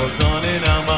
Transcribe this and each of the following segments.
goes on and on.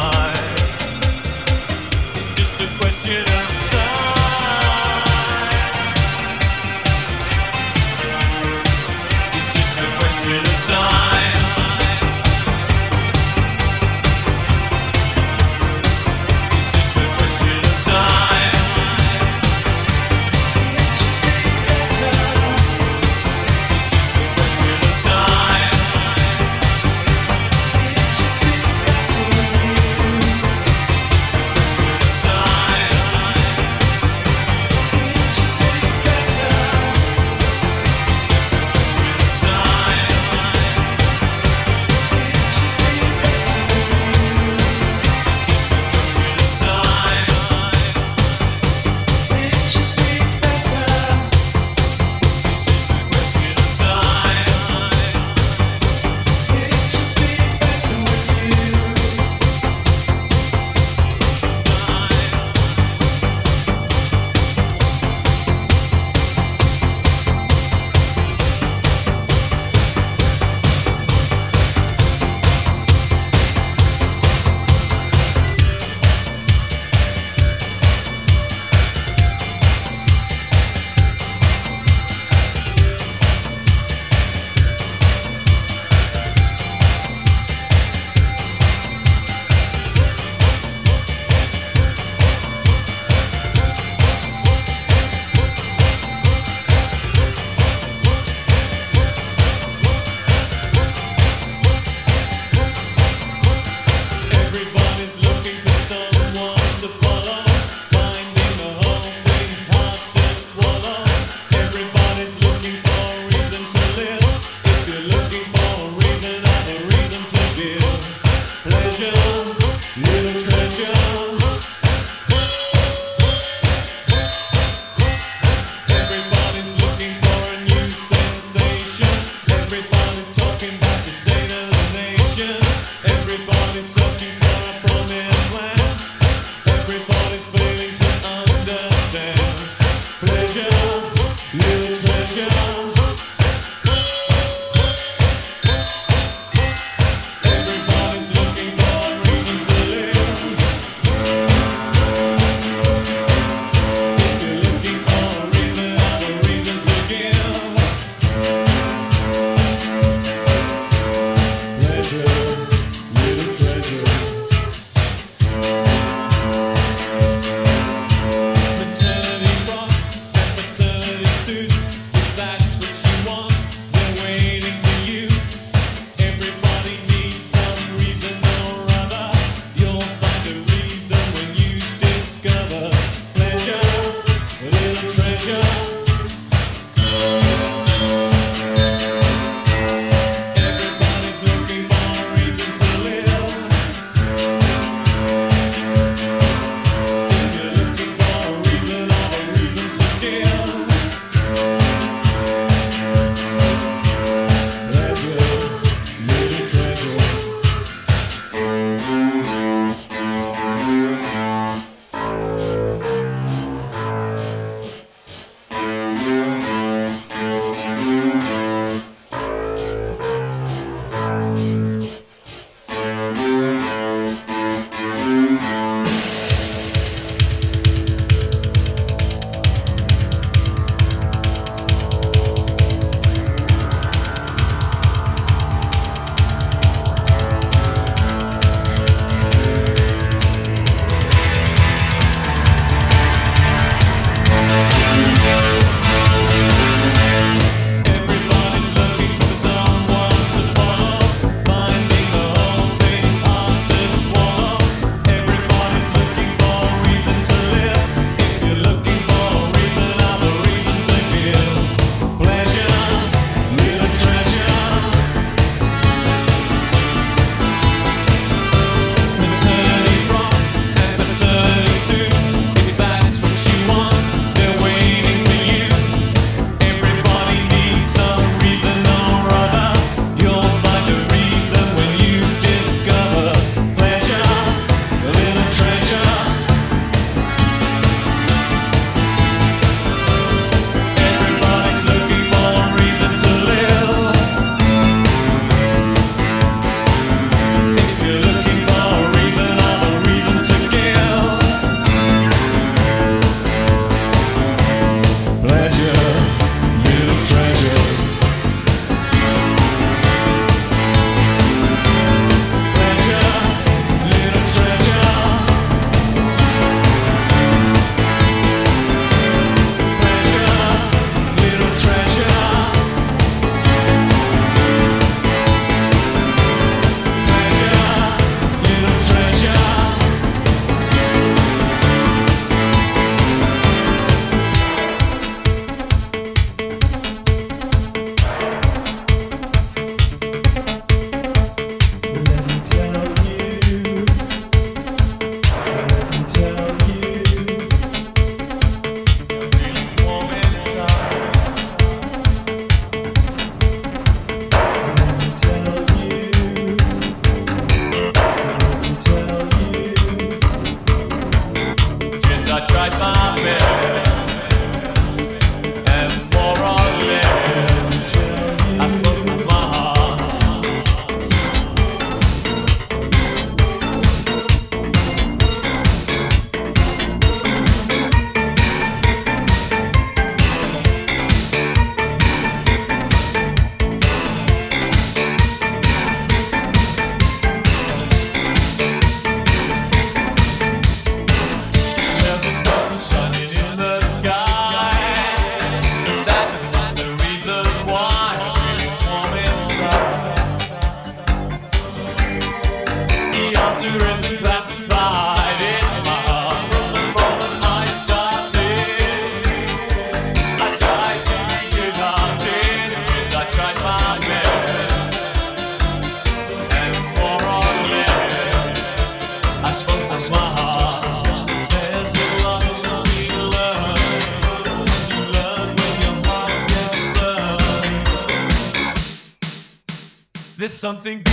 Something